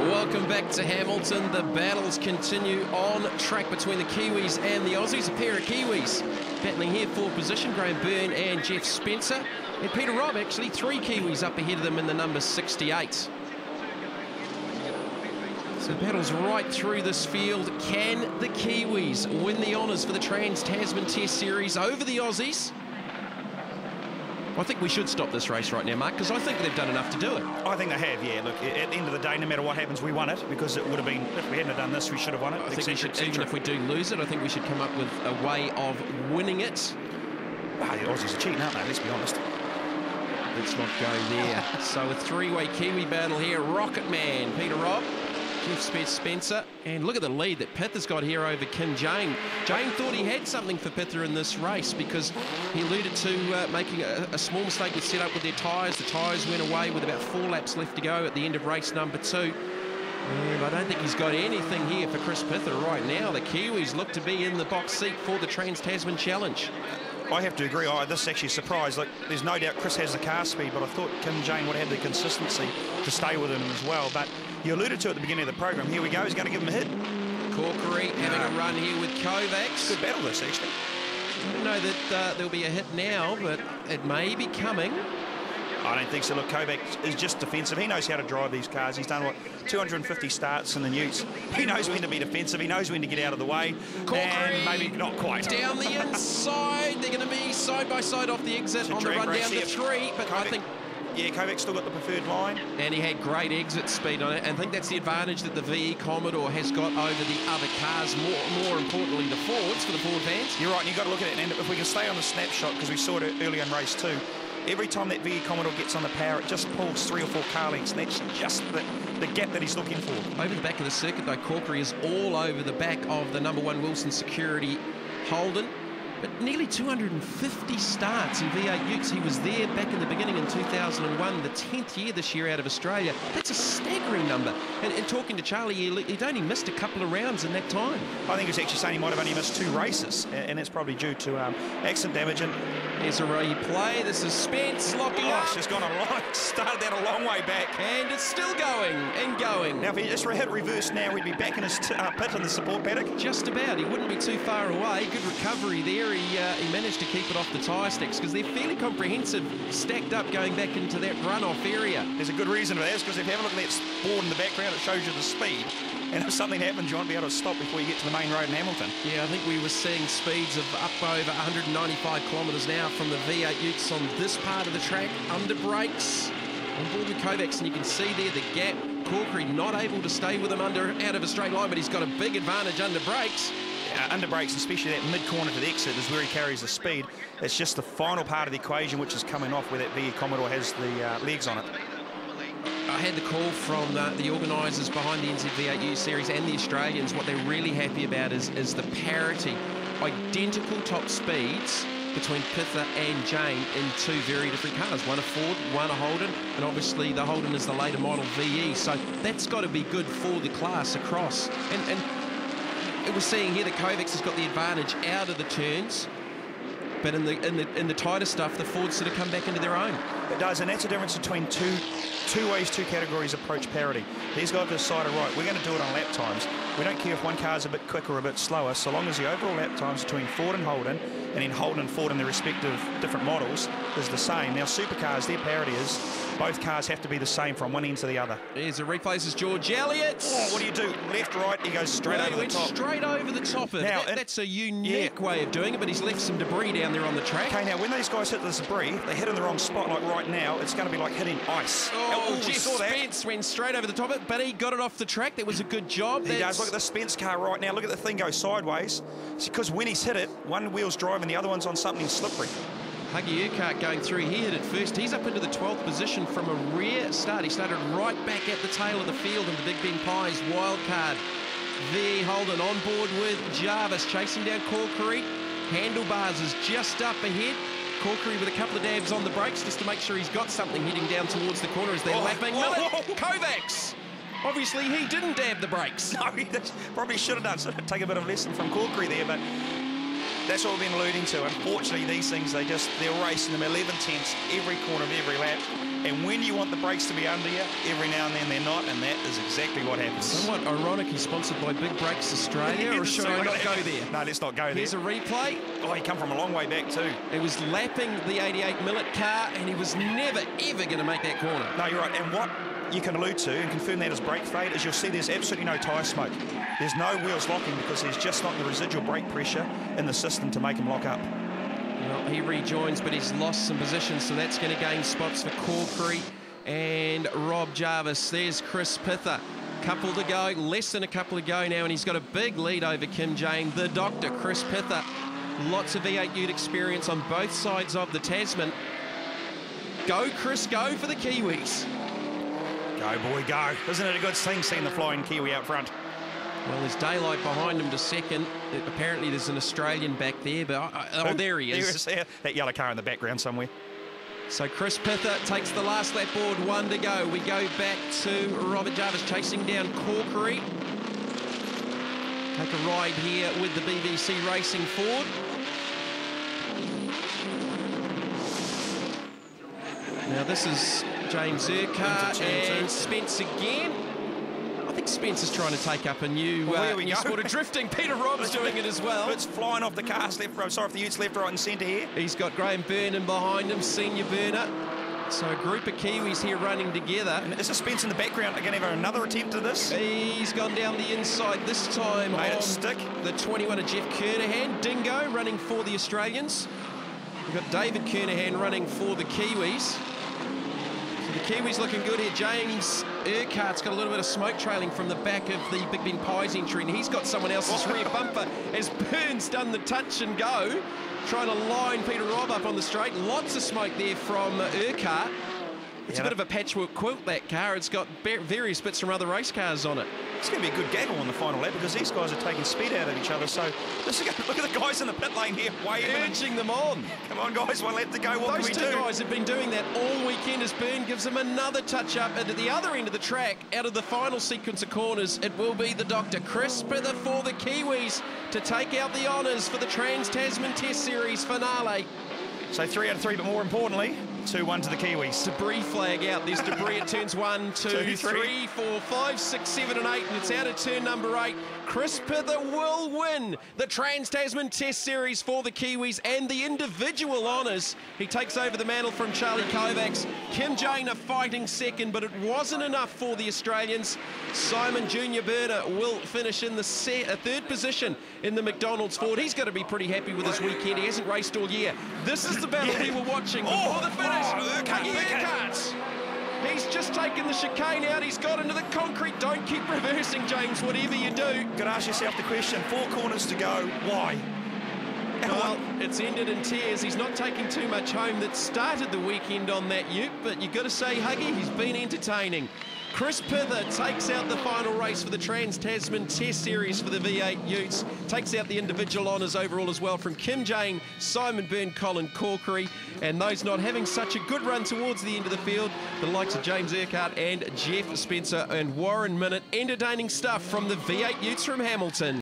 Welcome back to Hamilton. The battles continue on track between the Kiwis and the Aussies. A pair of Kiwis battling here for position. Graham Byrne and Jeff Spencer. And Peter Robb, actually, three Kiwis up ahead of them in the number 68. So battles right through this field. Can the Kiwis win the honours for the Trans-Tasman Test Series over the Aussies? I think we should stop this race right now, Mark, because I think they've done enough to do it. I think they have, yeah. Look, at the end of the day, no matter what happens, we won it because it would have been, if we hadn't done this, we should have won it. I think we should, even if we do lose it, I think we should come up with a way of winning it. Well, the Aussies are cheating, aren't they? Let's be honest. Let's not go there. so a three-way Kiwi battle here. Rocket Man, Peter Robb, Jeff Spence Spencer. And look at the lead that Pith has got here over Kim Jane. Jane thought he had something for Pither in this race because he alluded to uh, making a, a, small mistake with setup with their tyres. The tyres went away with about four laps left to go at the end of race number two. And I don't think he's got anything here for Chris Pither right now. The Kiwis look to be in the box seat for the Trans-Tasman Challenge. I have to agree. Oh, this is actually a surprise. Like, there's no doubt Chris has the car speed, but I thought Kim Jane would have the consistency to stay with him as well. But you alluded to at the beginning of the program. Here we go. He's going to give him a hit. Corkery having a run here with Kovacs. Good battle this, actually. I don't know that uh, there'll be a hit now, but it may be coming. I don't think so. Look, Kovac is just defensive. He knows how to drive these cars. He's done, what, 250 starts in the Utes. He knows when to be defensive. He knows when to get out of the way. Corkery, and maybe not quite. Down the inside. They're going to be side by side off the exit on the run down to three. But Kovac, I think yeah, Kovac still got the preferred line. And he had great exit speed on it. And I think that's the advantage that the VE Commodore has got over the other cars, more, more importantly, the Fords for the Ford fans. You're right, and you've got to look at it. And if we can stay on the snapshot, because we saw it early in race two, every time that VE Commodore gets on the power, it just pulls three or four car lengths, and that's just the, the gap that he's looking for. Over the back of the circuit, though, Corkery is all over the back of the number one Wilson Security Holden. But nearly 250 starts in V8 Utes. He was there back in the beginning in 2001, the 10th year this year out of Australia. That's a staggering number. And, and talking to Charlie, he'd only missed a couple of rounds in that time. I think he was actually saying he might have only missed two races, and that's probably due to um, accident damage. And Here's a replay. This is Spence locking oh, up. She's gone a long, started that a long way back. And it's still going and going. Now, if he just hit reverse now, we'd be back in his uh, pit in the support paddock. Just about. He wouldn't be too far away. Good recovery there. He, uh, he managed to keep it off the tyre sticks because they're fairly comprehensive, stacked up going back into that runoff area. There's a good reason for that, because if you have a look at that board in the background, it shows you the speed. And if something happens, you want to be able to stop before you get to the main road in Hamilton. Yeah, I think we were seeing speeds of up over 195 kilometres now from the V8 Utes on this part of the track. Under brakes on board with Kovacs, and you can see there the gap. Corkery not able to stay with him under out of a straight line, but he's got a big advantage under brakes. Uh, under brakes, especially that mid-corner to the exit, is where he carries the speed. It's just the final part of the equation which is coming off where that VE Commodore has the uh, legs on it. I had the call from the, the organisers behind the NZV8U series and the Australians. What they're really happy about is, is the parity, identical top speeds between Pither and Jane in two very different cars. One a Ford, one a Holden, and obviously the Holden is the later model VE. So that's got to be good for the class across. And, and was seeing here that Kovacs has got the advantage out of the turns. But in the in the in the tighter stuff, the Fords sort of come back into their own. It does, and that's the difference between two two ways, two categories approach parity. These guys decided, right, we're going to do it on lap times. We don't care if one car's a bit quicker or a bit slower, so long as the overall lap times between Ford and Holden, and then Holden and Ford in their respective different models, is the same. Now, supercars, their parity is both cars have to be the same from one end to the other. Here's a is George Elliott. Oh, what do you do? Left, right, he goes straight well, over the top. straight over the top of now, that, That's a unique yeah. way of doing it, but he's left some debris down there on the track. Okay, now, when these guys hit the debris, they hit in the wrong spot, like right now, it's going to be like hitting ice. Oh, oh Jeff Spence went straight over the top of it, but he got it off the track. That was a good job. He That's... does. Look at the Spence car right now. Look at the thing go sideways. It's because when he's hit it, one wheel's driving, the other one's on something slippery. Huggy Urquhart going through. He hit it first. He's up into the 12th position from a rear start. He started right back at the tail of the field in the Big Ben Pies wild card. V Holden on board with Jarvis, chasing down Corkery. Handlebars is just up ahead. Corkery with a couple of dabs on the brakes just to make sure he's got something heading down towards the corner as they're oh, lapping. Miller, Kovacs! Obviously, he didn't dab the brakes. No, he probably should have done. Have taken a bit of a lesson from Corkery there, but That's what we've been alluding to. Unfortunately, these things, they just, they're racing them 11 tenths every corner of every lap. And when you want the brakes to be under you, every now and then they're not, and that is exactly what happens. Somewhat ironic, he's sponsored by Big Brakes Australia, or should I not go there? No, let's not go there. Here's a replay. Oh, he come from a long way back too. He was lapping the 88 Millet car, and he was never, ever going to make that corner. No, you're right. And what you can allude to and confirm that as brake fade is you'll see there's absolutely no tyre smoke. There's no wheels locking because there's just not the residual brake pressure in the system to make them lock up. Well, he rejoins, but he's lost some positions, so that's going to gain spots for Corkery and Rob Jarvis. There's Chris Pither. Couple to go, less than a couple to go now, and he's got a big lead over Kim Jane. The doctor, Chris Pither. Lots of V8 Ute experience on both sides of the Tasman. Go, Chris, go for the Kiwis. Go, boy, go. Isn't it a good thing seeing the flying Kiwi out front? Well, there's daylight behind him to second. Apparently, there's an Australian back there, but uh, oh, there he is. There, that yellow car in the background somewhere. So Chris Pither takes the last lap board, one to go. We go back to Robert Jarvis chasing down Corkery. Take a ride here with the BBC Racing Ford. Now this is James Urquhart and Spence again. I think Spence is trying to take up a new, well, uh, new sport of drifting. Peter Robb's doing it as well. It's flying off the cars left, sorry, off the Utes left, right and centre here. He's got Graham Burnham behind him, senior burner. So a group of Kiwis here running together. And is Spence in the background again have another attempt at this? He's gone down the inside this time. Made it stick. The 21 of Jeff Kernahan. Dingo running for the Australians. We've got David Kernahan running for the Kiwis. Kiwis looking good here. James Urquhart's got a little bit of smoke trailing from the back of the Big Ben Pies entry, and he's got someone else's rear bumper as Burns done the touch and go, trying to line Peter Robb up on the straight. Lots of smoke there from Urquhart. It's yeah, a bit of a patchwork quilt, that car. It's got various bits from other race cars on it. It's going to be a good gaggle on the final lap because these guys are taking speed out of each other. So this is look at the guys in the pit lane here. Urging them on. Come on, guys, one lap to go. What Those can we two do? guys have been doing that all weekend as Byrne gives them another touch-up. And at the other end of the track, out of the final sequence of corners, it will be the Dr. Chris Pither for the Kiwis to take out the honours for the Trans-Tasman Test Series finale. So three out of three, but more importantly, 2-1 to the Kiwis. Debris flag out. There's debris at turns one, two, two three. three, four, five, six, seven, and eight. And it's out of turn number eight. Chris Pither will win the Trans-Tasman Test Series for the Kiwis and the individual honours. He takes over the mantle from Charlie Kovacs. Kim Jane are fighting second, but it wasn't enough for the Australians. Simon Junior Burner will finish in the set, uh, third position in the McDonald's Ford. He's going to be pretty happy with his weekend. He hasn't raced all year. This is the battle yeah. we were watching before oh, the finish. Oh, Urquhart. He's just taken the chicane out. He's got into the concrete. Don't keep reversing, James, whatever you do. Got to ask yourself the question, four corners to go, why? Well, it's ended in tears. He's not taking too much home. That started the weekend on that ute, but you've got to say, Huggy, he's been entertaining. Chris Pither takes out the final race for the Trans-Tasman Test Series for the V8 Utes. Takes out the individual honours overall as well from Kim Jane, Simon Byrne, Colin Corkery. And those not having such a good run towards the end of the field, the likes of James Urquhart and Jeff Spencer and Warren Minnitt. Entertaining stuff from the V8 Utes from Hamilton.